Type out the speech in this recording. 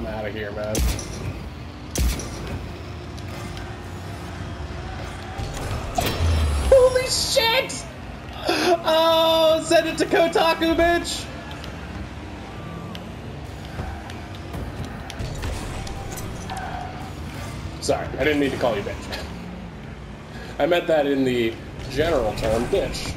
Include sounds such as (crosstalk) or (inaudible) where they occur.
I'm out of here, man. Holy shit! Oh, send it to Kotaku, bitch! Sorry, I didn't mean to call you bitch. (laughs) I meant that in the general term, bitch.